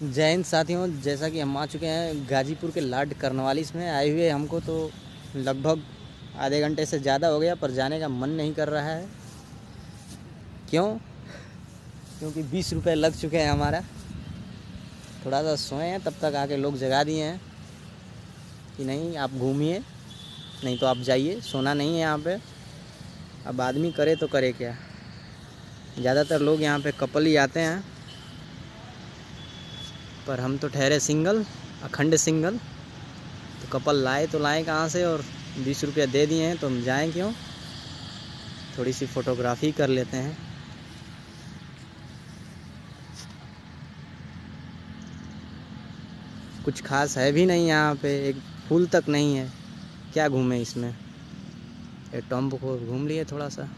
जय हिंद साथियों, जैसा कि हम आ चुके हैं गाजीपुर के लाड करनवालिस में आए हुए हमको तो लगभग आधे घंटे से ज़्यादा हो गया, पर जाने का मन नहीं कर रहा है। क्यों? क्योंकि बीस रुपये लग चुके हैं हमारा। थोड़ा सा सोए हैं, तब तक आके लोग जगा दिए हैं कि नहीं, आप घूमिए, नहीं तो आप जाइए, सोना नहीं है यहाँ पे। अब आदमी करे तो करे क्या। ज़्यादातर लोग यहाँ पे कपल ही आते हैं। पर हम तो ठहरे सिंगल, अखंड सिंगल। तो कपल लाए तो लाए कहाँ से और बीस रुपया दे दिए हैं तो हम जाएँ क्यों? थोड़ी सी फ़ोटोग्राफी कर लेते हैं। कुछ खास है भी नहीं यहाँ पे, एक फूल तक नहीं है। क्या घूमे इसमें? एक टॉम्ब को घूम लिए थोड़ा सा।